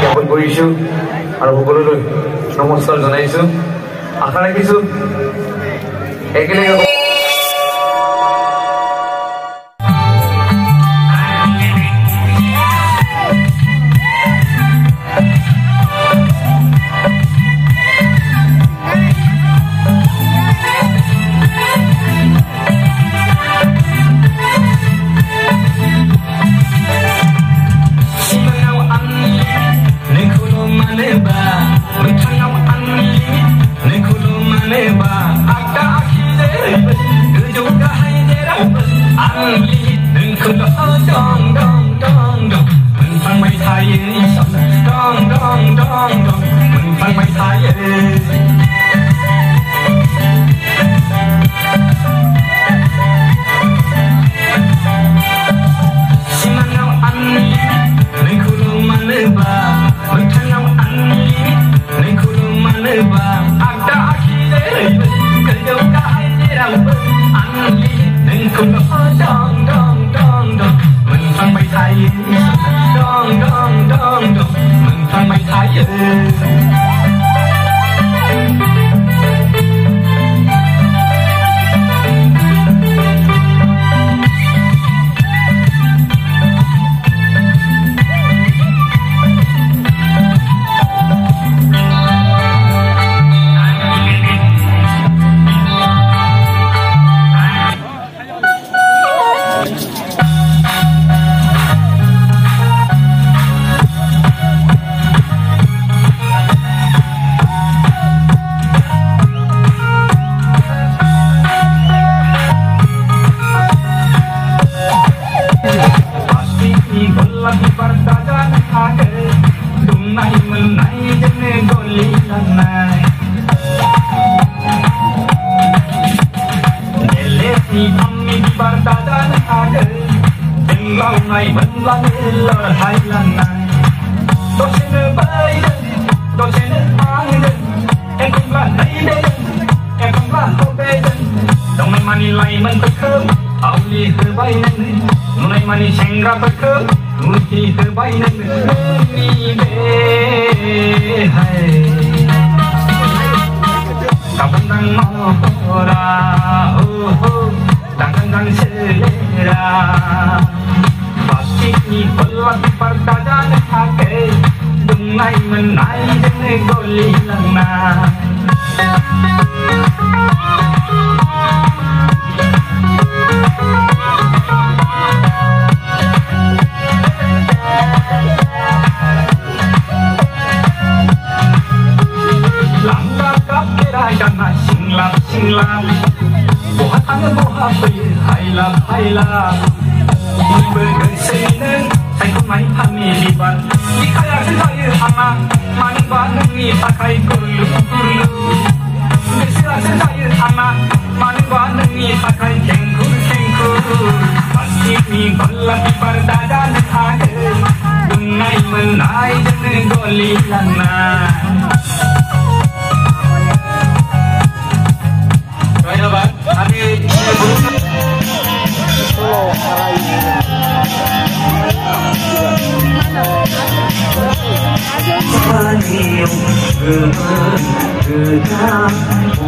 জ্ঞাপন কৰিছোঁ আৰু সকলোলৈ নমস্কাৰ জনাইছোঁ আশা ৰাখিছোঁ একেলগে I'm Thank you. Mai vẫn là người lời hay lần này tôi sẽ đưa bay lên, tôi sẽ đưa ai đến em cũng là đây đến, em cũng là tôi bay đến. Đồng mình mani lại mình bất khớp áo đi từ bay đến nơi này xanh ra bất khớp núi thì từ bay đến đi về hay. Cảm ơn đang mong cô ra Pasti ni pelak perdagangan hake Dungai menai jene goli lanai Langkah kira dana singlap singlap Buhat ang buhat hai lap hai lap 이불은 쓰이는 달콤한 밤이 리반 이카야 세상에 아마 많은 반응이 바카이 꾸르르 꾸르르 내시라 세상에 아마 많은 반응이 바카이 갱굴 갱굴 마침이 걸라 이빨 다다는 하늘 눈나이 문나이 되는 걸리란 나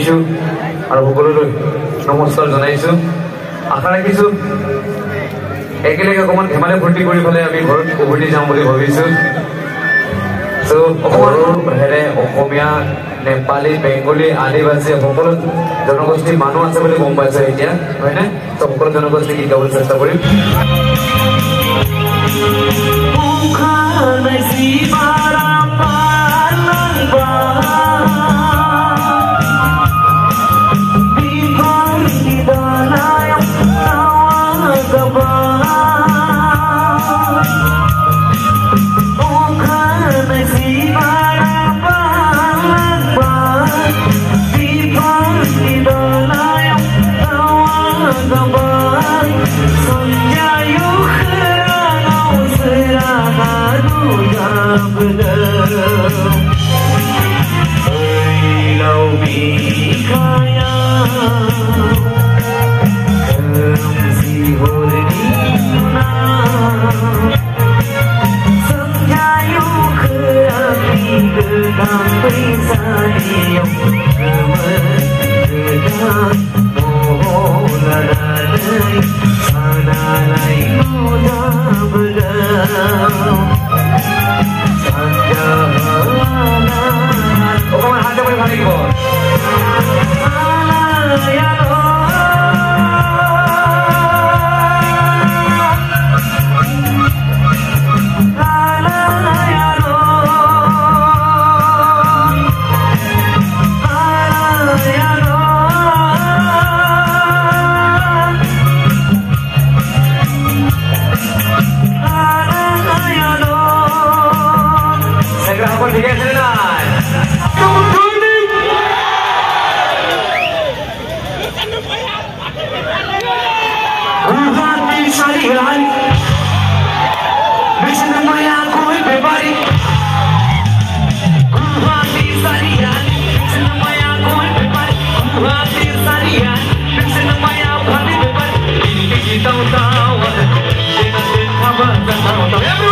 কৰিছোঁ আৰু সকলোলৈ নমস্কাৰ জনাইছোঁ। আশা ৰাখিছোঁ একেলগে অকণমান ধেমালি ফূৰ্তি কৰি পেলাই আমি ঘৰত উভতি যাওঁ বুলি ভাবিছোঁ। হেৰে অসমীয়া নেপালী বেংগলী আদিবাসী সকলো জনগোষ্ঠীৰ মানুহ আছে বুলি গম পাইছোঁ এতিয়া হয়নে? সকলো জনগোষ্ঠী গীত গাবলৈ চেষ্টা কৰিম। Vamos,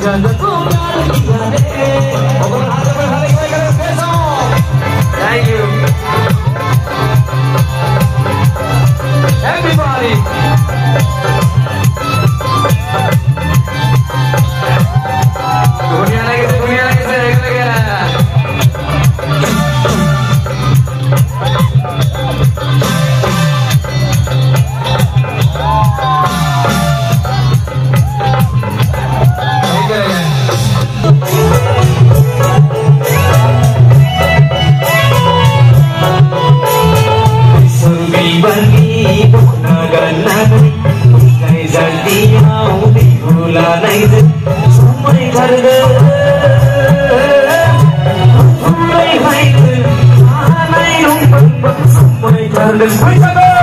Gonna go down, gonna go down, Everybody Wait,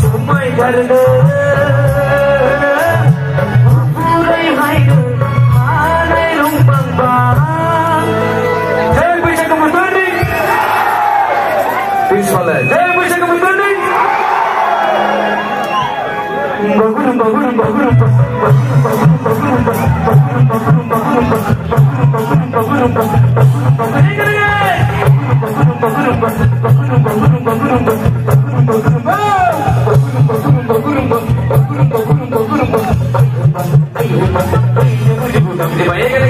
Sumai karena Purai haidu Hanai lumbang Hey,